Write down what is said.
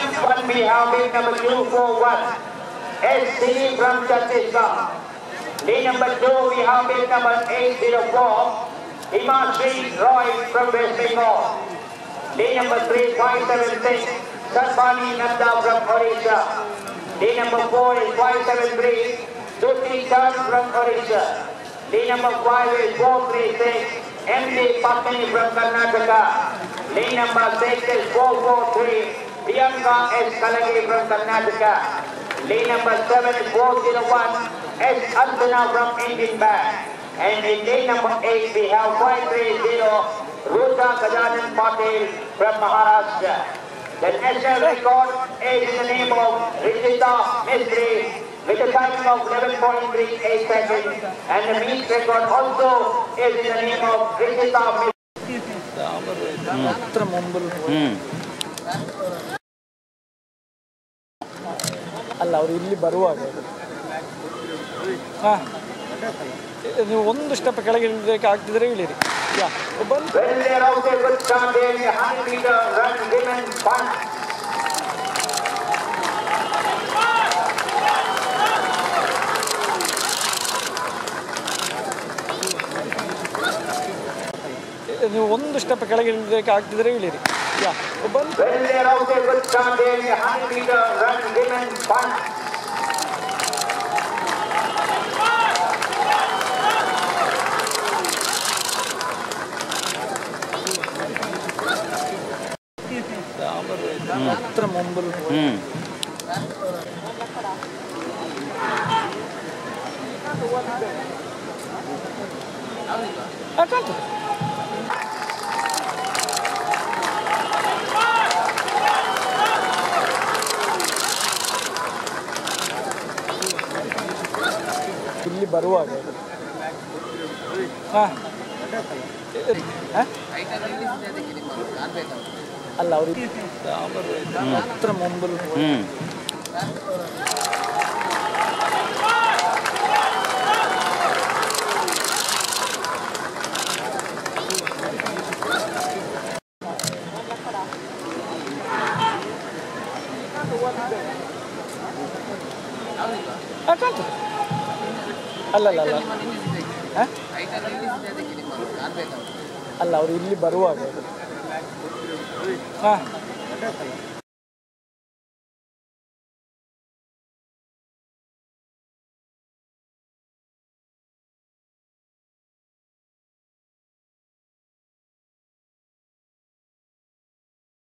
James Family Army number 241, SC from Chhattisgarh. Lane number 2, we number 804, Himanshu Roy from West Bengal. Lane number 3576, Sarfani Nanda from Orissa. Lane number 4 is 573, Suti Chan from Orissa. Lane number 5 is 436, MD Patni from Karnataka. Lane number 6 is 443, Bianca S. Kalagi from Karnataka. Lane number 7, 7401, S. Abdullah from Indian Bank. And in lane number 8, we have 530, Ruta Kajanan Patil from Maharashtra. The national record is in the name of Rijita Mistry with a time of 11.38 seconds. And the meet record also is in the name of Rijita Mistry. Hmm. Hmm. ಅಲ್ಲ ಅವರು ಇಲ್ಲಿ ಬರುವಾಗ. ಹಾಂ. ನೀವು ಒಂದು step ಕೆಳಗೆ ಇಳಿದಕ್ಕೆ ಆಗ್ತಿದ್ರೆ ಇಳಿರಿ. ಯಾ ಬಂದು. Well, they're out there good start there in the 100 meter run women fun. ನೀವು ಒಂದು ಸ್ಟೆಪ್ ಕೆಳಗೆ ಇಳಿದಕ್ಕೆ ಆಗ್ತಿದ್ರೆ ಇಳಿರಿ. Yeah. When there are the good time, they may 100 meter run, women punt. അത്ര മുമ്പിൽ ആ കാലത്ത് ಇಲ್ಲಿ ಬರುವಾಗ ಹಾಂ. ಅಲ್ಲ ಅವರು ಹತ್ರ ಮುಂಬಲು ಹ್ಮ್. ಹಾಂ ಕಾಣ್ತದೆ ಅಲ್ಲ ಅಲ್ಲ ಅವರು ಇಲ್ಲಿ ಬರುವಾಗ. ಹಾಂ.